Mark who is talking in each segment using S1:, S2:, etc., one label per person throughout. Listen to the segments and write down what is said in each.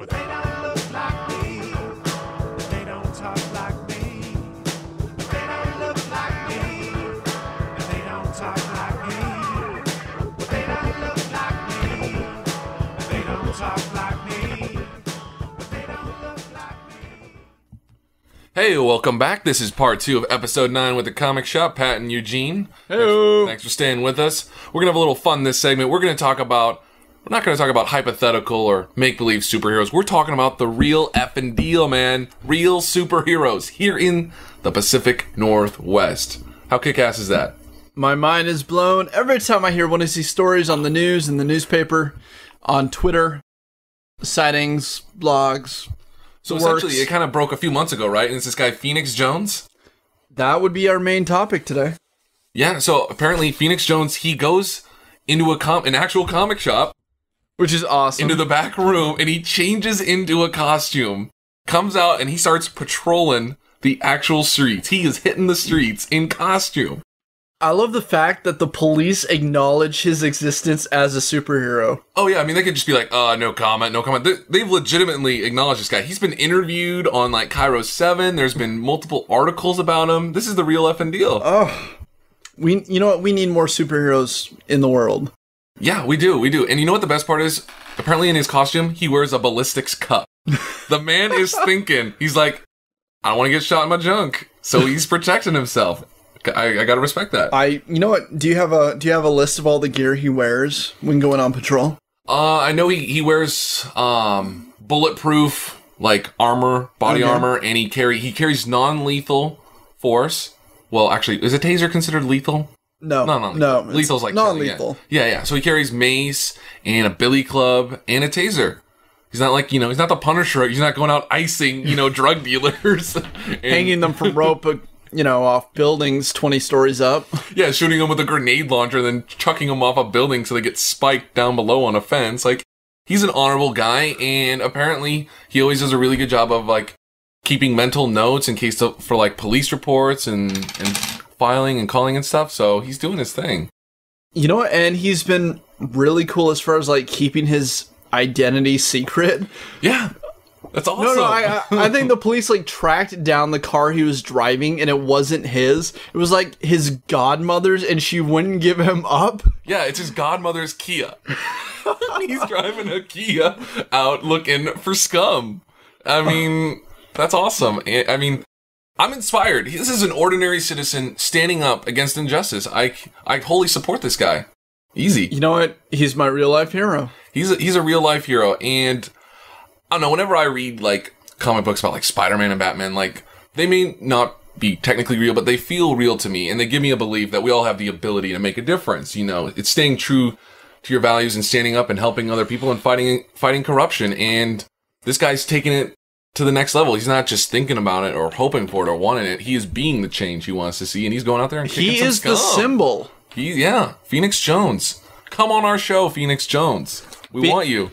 S1: Well, they don't look like me. They don't talk like me. They don't look like me. And they don't talk like me. They don't look like me. And they don't talk like me. They don't look like me.
S2: Hey, welcome back. This is part two of episode nine with the comic shop, Pat and Eugene.
S3: Hello.
S2: Thanks for staying with us. We're gonna have a little fun this segment. We're gonna talk about. We're not gonna talk about hypothetical or make believe superheroes. We're talking about the real effing deal, man. Real superheroes here in the Pacific Northwest. How kick ass is that?
S3: My mind is blown every time I hear one of these stories on the news, in the newspaper, on Twitter, sightings, blogs.
S2: So
S3: Works.
S2: essentially, it kind of broke a few months ago, right? And it's this guy Phoenix Jones.
S3: That would be our main topic today.
S2: Yeah. So apparently, Phoenix Jones he goes into a com an actual comic shop
S3: Which is awesome.
S2: into the back room and he changes into a costume, comes out and he starts patrolling the actual streets. He is hitting the streets in costume.
S3: I love the fact that the police acknowledge his existence as a superhero.
S2: Oh yeah, I mean they could just be like, uh, no comment, no comment. They, they've legitimately acknowledged this guy. He's been interviewed on like KIRO Seven. There's been multiple articles about him. This is the real effing deal.
S3: Oh. We you know what? We need more superheroes in the world.
S2: Yeah, we do, we do. And you know what the best part is? Apparently in his costume, he wears a ballistics cup. the man is thinking, he's like, I don't want to get shot in my junk. So he's protecting himself. I, I gotta respect that.
S3: I you know what? Do you have a do you have a list of all the gear he wears when going on patrol?
S2: Uh, I know he, he wears, um, bulletproof, like armor, body
S3: Okay.
S2: armor, and he carry, he carries non-lethal force. Well, actually, is a taser considered lethal?
S3: No.
S2: No, no,
S3: no.
S2: lethal. Lethal's like
S3: non-lethal.
S2: Yeah. yeah, yeah. So he carries mace and a billy club and a taser. He's not like you know. He's not the Punisher. He's not going out icing you know drug dealers, and,
S3: Hanging them from rope, uh, you know, off buildings twenty stories up.
S2: Yeah, shooting them with a grenade launcher, and then chucking them off a building so they get spiked down below on a fence. Like he's an honorable guy, and apparently he always does a really good job of like keeping mental notes in case of, for like police reports and and filing and calling and stuff. So he's doing his thing.
S3: You know what? And he's been really cool as far as like keeping his identity secret.
S2: Yeah, that's awesome.
S3: No, no, I, I, think the police like tracked down the car he was driving, and it wasn't his. It was like his godmother's, and she wouldn't give him up.
S2: Yeah, it's his godmother's Kia. He's driving a Kia out looking for scum. I mean, that's awesome. I mean, I'm inspired. This is an ordinary citizen standing up against injustice. I, I wholly support this guy. Easy.
S3: You know what? He's my real life hero.
S2: He's a, he's a real life hero, and I don't know. Whenever I read like comic books about like Spider Man and Batman, like they may not be technically real, but they feel real to me, and they give me a belief that we all have the ability to make a difference. You know, it's staying true to your values and standing up and helping other people and fighting fighting corruption. And this guy's taking it to the next level. He's not just thinking about it or hoping for it or wanting it. He is being the change he wants to see, and he's going out there and kicking
S3: He
S2: some
S3: is the symbol.
S2: He, yeah, Phoenix Jones. Come on our show, Phoenix Jones. We
S3: Phe-
S2: want you.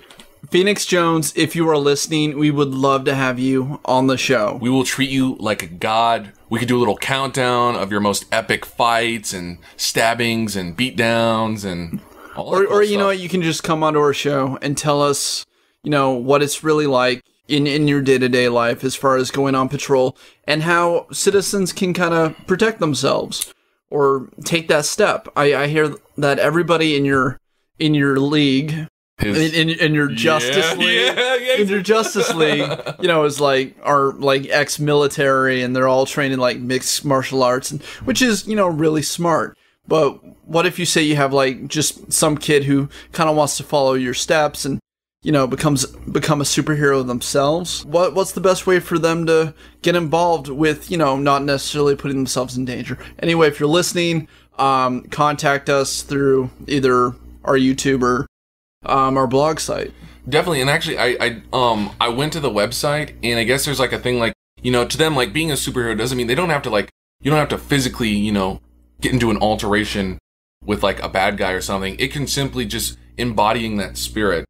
S3: Phoenix Jones, if you are listening, we would love to have you on the show.
S2: We will treat you like a god. We could do a little countdown of your most epic fights and stabbings and beatdowns and all that
S3: or, or you know
S2: stuff.
S3: what, you can just come onto our show and tell us, you know, what it's really like in in your day to day life as far as going on patrol and how citizens can kind of protect themselves or take that step. I, I hear that everybody in your in your league. In, in, in your Justice
S2: yeah,
S3: League,
S2: yeah, yeah.
S3: in your Justice League, you know, is like are like ex-military and they're all trained in like mixed martial arts, and which is you know really smart. But what if you say you have like just some kid who kind of wants to follow your steps and you know becomes become a superhero themselves? What what's the best way for them to get involved with you know not necessarily putting themselves in danger? Anyway, if you're listening, um, contact us through either our YouTube or um, our blog site.
S2: Definitely, and actually, I, I, um, I went to the website, and I guess there's like a thing like, you know, to them, like being a superhero doesn't mean they don't have to like, you don't have to physically, you know, get into an alteration with like a bad guy or something. It can simply just embodying that spirit,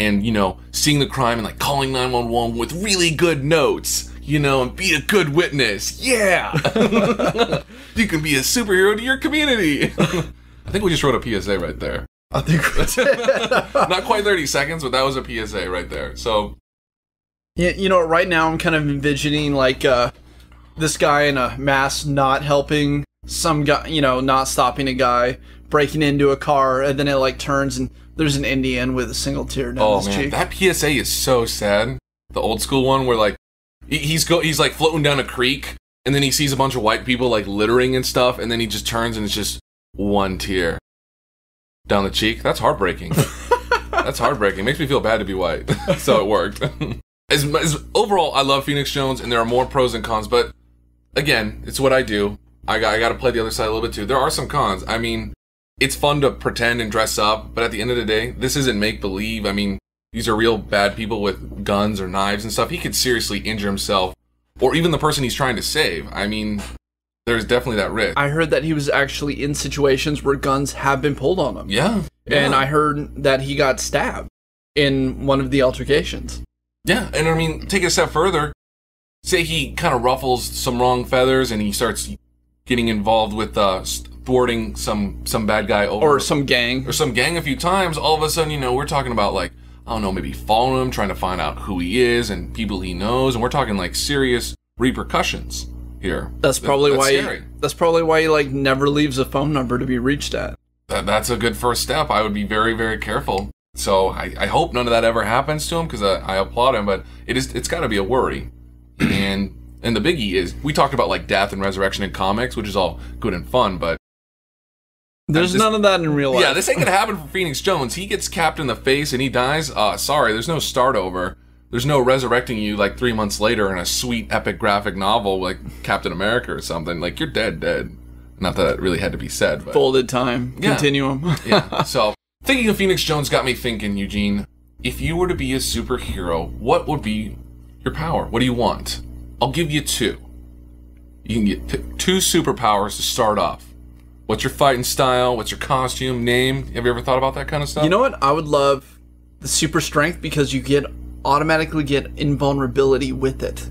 S2: and you know, seeing the crime and like calling nine one one with really good notes, you know, and be a good witness. Yeah, you can be a superhero to your community. I think we just wrote a PSA right there.
S3: I think we did.
S2: Not quite 30 seconds, but that was a PSA right there. So
S3: Yeah, you know, right now I'm kind of envisioning like uh, this guy in a mask not helping some guy, you know, not stopping a guy, breaking into a car, and then it like turns and there's an Indian with a single tear down
S2: Oh
S3: his
S2: man,
S3: cheek.
S2: that PSA is so sad. The old school one where like he's go he's like floating down a creek and then he sees a bunch of white people like littering and stuff and then he just turns and it's just one tear down the cheek. That's heartbreaking. That's heartbreaking. Makes me feel bad to be white. so it worked. as, as overall, I love Phoenix Jones and there are more pros and cons, but again, it's what I do. I got, I got to play the other side a little bit too. There are some cons. I mean, it's fun to pretend and dress up, but at the end of the day, this isn't make believe. I mean, these are real bad people with guns or knives and stuff. He could seriously injure himself or even the person he's trying to save. I mean, there's definitely that risk.
S3: I heard that he was actually in situations where guns have been pulled on him.
S2: yeah.
S3: And. I heard that he got stabbed in one of the altercations.
S2: Yeah, and I mean, take it a step further. Say he kind of ruffles some wrong feathers, and he starts getting involved with uh, thwarting some some bad guy over
S3: Or some gang.
S2: or some gang a few times. All of a sudden, you know, we're talking about like I don't know, maybe following him, trying to find out who he is and people he knows, and we're talking like serious repercussions here.
S3: That's probably
S2: that's
S3: why.
S2: scary.
S3: That's probably why he like never leaves a phone number to be reached at.
S2: that, that's a good first step. I would be very, very careful. So I, I hope none of that ever happens to him because I, I applaud him, but it is it's got to be a worry. and and the biggie is we talked about like death and resurrection in comics, which is all good and fun, but
S3: There's
S2: just-
S3: none of that in real life.
S2: yeah, this ain't gonna happen for Phoenix Jones. He gets capped in the face and he dies. Uh, sorry, there's no start over. There's no resurrecting you like three months later in a sweet epic graphic novel like Captain America or something. Like you're dead, dead. Not that it really had to be said, but
S3: folded time
S2: Yeah.
S3: continuum.
S2: yeah. So thinking of Phoenix Jones got me thinking, Eugene. If you were to be a superhero, what would be your power? What do you want? I'll give you two. You can get t- two superpowers to start off. What's your fighting style? What's your costume? Name? Have you ever thought about that kind of stuff?
S3: You know what? I would love the super strength because you get automatically get invulnerability with it.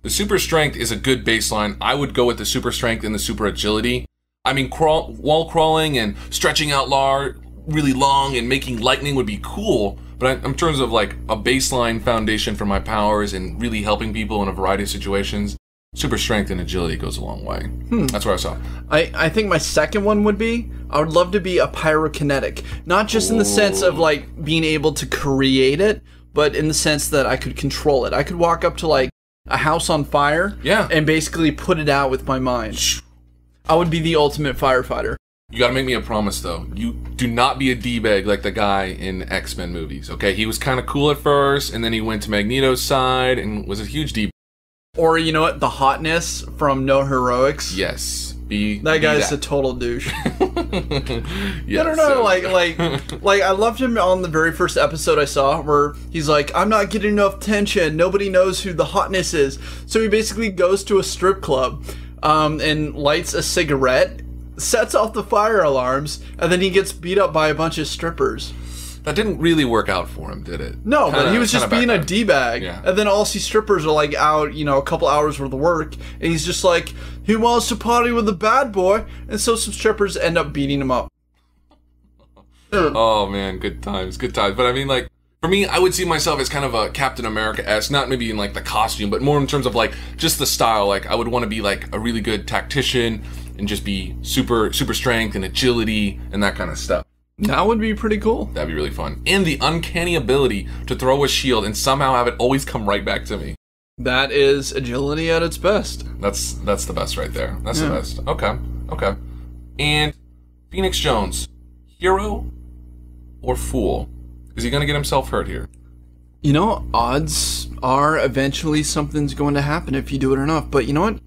S2: The super strength is a good baseline. I would go with the super strength and the super agility. I mean, crawl, wall crawling and stretching out lar- really long and making lightning would be cool. But I, in terms of like a baseline foundation for my powers and really helping people in a variety of situations, super strength and agility goes a long way. Hmm. That's what I saw.
S3: I, I think my second one would be I would love to be a pyrokinetic. Not just in the sense of like being able to create it, but in the sense that I could control it. I could walk up to like a house on fire
S2: Yeah.
S3: and basically put it out with my mind. I would be the ultimate firefighter.
S2: You gotta make me a promise though. You do not be a D-bag like the guy in X-Men movies, okay? He was kind of cool at first, and then he went to Magneto's side and was a huge D.
S3: Or you know what? The hotness from No Heroics.
S2: Yes. Be
S3: That guy's a total douche.
S2: yes,
S3: I don't know,
S2: so-
S3: like like like I loved him on the very first episode I saw where he's like, I'm not getting enough attention. Nobody knows who the hotness is. So he basically goes to a strip club, um, and lights a cigarette, sets off the fire alarms, and then he gets beat up by a bunch of strippers.
S2: That didn't really work out for him, did it?
S3: No, but
S2: Kinda-
S3: he was just being a d bag,
S2: Yeah.
S3: and then all these strippers are like out, you know, a couple hours worth of work, and he's just like, he wants to party with the bad boy, and so some strippers end up beating him up.
S2: Oh man, good times, good times. But I mean, like for me, I would see myself as kind of a Captain America esque, not maybe in like the costume, but more in terms of like just the style. Like I would want to be like a really good tactician and just be super, super strength and agility and that kind of stuff.
S3: That would be pretty cool.
S2: That'd be really fun. And the uncanny ability to throw a shield and somehow have it always come right back to me.
S3: That is agility at its best.
S2: That's that's the best right there. That's
S3: Yeah.
S2: the best. Okay. Okay. And Phoenix Jones, hero or fool? Is he gonna get himself hurt here?
S3: You know, odds are eventually something's going to happen if you do it enough. But you know what?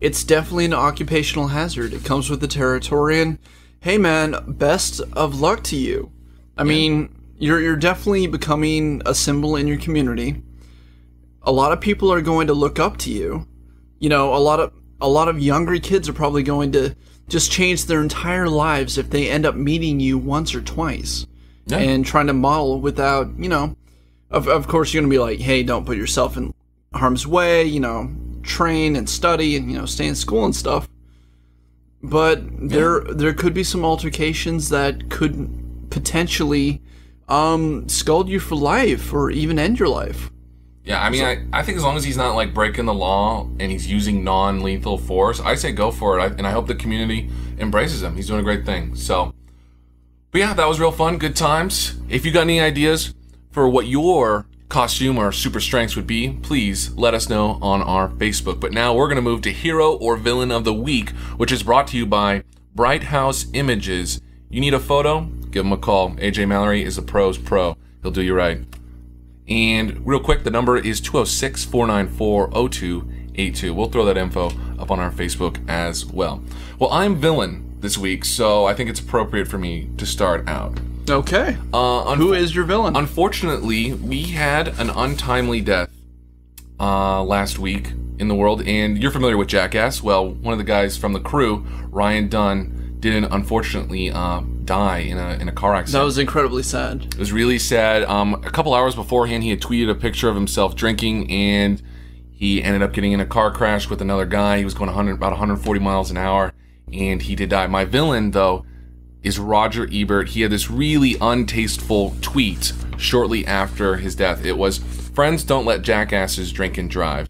S3: It's definitely an occupational hazard. It comes with the territory, and hey, man, best of luck to you. I mean, you're you're definitely becoming a symbol in your community. A lot of people are going to look up to you. You know, a lot of a lot of younger kids are probably going to just change their entire lives if they end up meeting you once or twice
S2: Yeah.
S3: and trying to model without, you know, of, of course you're going to be like, hey, don't put yourself in harm's way, you know, train and study and, you know, stay in school and stuff. But there there could be some altercations that could potentially um scald you for life or even end your life.
S2: Yeah, I mean, I, I think as long as he's not like breaking the law and he's using non-lethal force, I say go for it. I, and I hope the community embraces him. He's doing a great thing. So, but yeah, that was real fun. Good times. If you got any ideas for what your costume or super strengths would be, please let us know on our Facebook. But now we're gonna move to hero or villain of the week, which is brought to you by Bright House Images. You need a photo? Give him a call. AJ Mallory is a pro's pro. He'll do you right. And real quick, the number is 206 494 0282. We'll throw that info up on our Facebook as well. Well, I'm villain this week, so I think it's appropriate for me to start out.
S3: Okay.
S2: Uh,
S3: Who is your villain?
S2: Unfortunately, we had an untimely death uh, last week in the world, and you're familiar with Jackass. Well, one of the guys from the crew, Ryan Dunn, didn't unfortunately uh, die in a in a car accident.
S3: that was incredibly sad.
S2: It was really sad. Um, a couple hours beforehand, he had tweeted a picture of himself drinking, and he ended up getting in a car crash with another guy. He was going 100, about 140 miles an hour, and he did die. My villain, though, is Roger Ebert. He had this really untasteful tweet shortly after his death. It was, "Friends don't let jackasses drink and drive."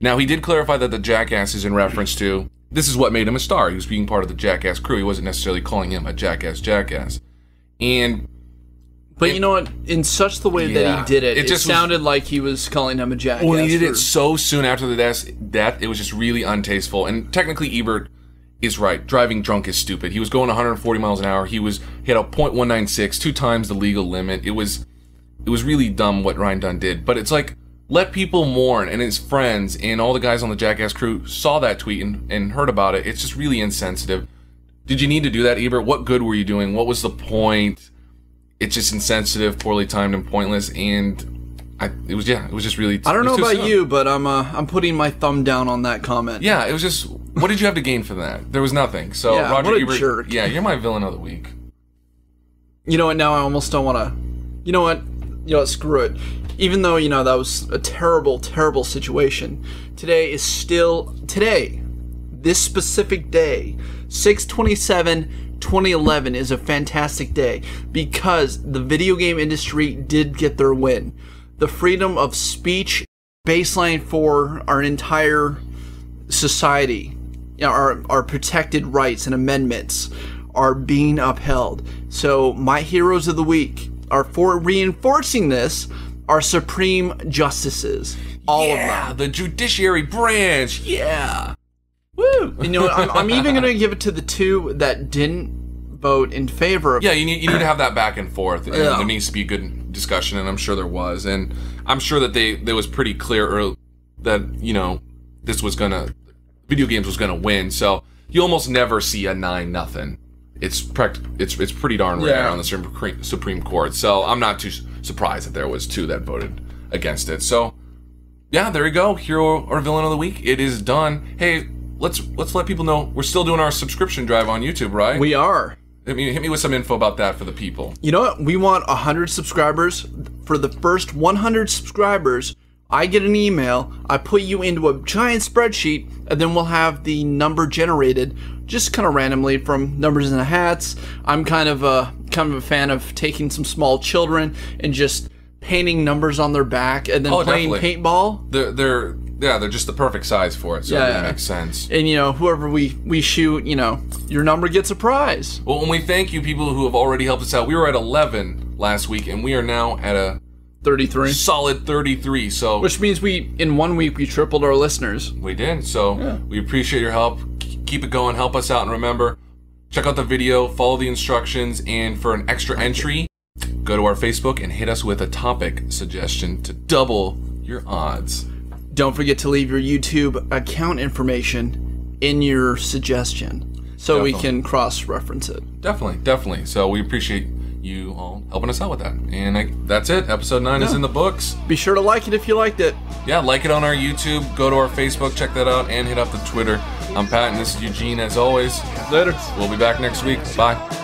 S2: Now he did clarify that the jackass is in reference to this is what made him a star. He was being part of the jackass crew. He wasn't necessarily calling him a jackass jackass. And
S3: But you know what? In such the way that he did it,
S2: It
S3: it,
S2: just was-
S3: sounded like he was calling him a jackass.
S2: Well, he did it so soon after the death, death, it was just really untasteful. And technically, Ebert is right. Driving drunk is stupid. He was going 140 miles an hour. He was he had a .196, two times the legal limit. It was it was really dumb what Ryan Dunn did. But it's like let people mourn, and his friends and all the guys on the Jackass crew saw that tweet and, and heard about it. It's just really insensitive. Did you need to do that, Ebert? What good were you doing? What was the point? It's just insensitive, poorly timed, and pointless. And I, it was yeah, it was just really.
S3: I don't know about
S2: soon.
S3: you, but I'm uh, I'm putting my thumb down on that comment.
S2: Yeah, it was just. What did you have to gain from that? There was nothing. So
S3: Yeah,
S2: Roger
S3: what a
S2: Ebert.
S3: jerk.
S2: Yeah, you're my villain of the week.
S3: You know what? Now I almost don't want to. You know what? You know what? Screw it. Even though you know that was a terrible, terrible situation, today is still today. This specific day, 627 2011 is a fantastic day because the video game industry did get their win. The freedom of speech baseline for our entire society, you know, our, our protected rights and amendments are being upheld. So, my heroes of the week are for reinforcing this are supreme justices. All
S2: yeah,
S3: of them.
S2: the judiciary branch. Yeah.
S3: Woo! You know, I'm, I'm even going to give it to the two that didn't vote in favor of
S2: Yeah, you need you need to have that back and forth. And
S3: Yeah.
S2: There needs to be a good discussion, and I'm sure there was. And I'm sure that they there was pretty clear early, that you know this was gonna video games was gonna win. So you almost never see a nine nothing. It's prect- it's it's pretty darn rare
S3: Yeah.
S2: on the Supreme Supreme Court. So I'm not too surprised that there was two that voted against it. So yeah, there you go. Hero or villain of the week. It is done. Hey, let's let's let people know we're still doing our subscription drive on YouTube, right?
S3: We are.
S2: I mean, hit me with some info about that for the people.
S3: You know what? We want 100 subscribers. For the first 100 subscribers, I get an email. I put you into a giant spreadsheet, and then we'll have the number generated just kind of randomly from numbers in the hats. I'm kind of a kind of a fan of taking some small children and just painting numbers on their back and then
S2: Oh,
S3: playing
S2: definitely.
S3: paintball.
S2: They're they're yeah, they're just the perfect size for it, so
S3: Yeah,
S2: it
S3: yeah.
S2: makes sense.
S3: And you know, whoever we we shoot, you know, your number gets a prize.
S2: Well, and we thank you people who have already helped us out. We were at 11 last week, and we are now at a
S3: 33.
S2: solid 33. So
S3: Which means we in one week we tripled our listeners.
S2: we did. So we appreciate your help. K- Keep it going. Help us out, and remember, check out the video, follow the instructions, and for an extra entry, go to our Facebook and hit us with a topic suggestion to double your odds.
S3: Don't forget to leave your YouTube account information in your suggestion so we
S2: Definitely.
S3: can cross reference it.
S2: Definitely, definitely. So we appreciate you all helping us out with that. And I, that's it. Episode nine is in the books.
S3: Be sure to like it if you liked it.
S2: Yeah, like it on our YouTube. Go to our Facebook, check that out, and hit up the Twitter. I'm Pat, and this is Eugene. As always,
S3: Later.
S2: we'll be back next week. Bye.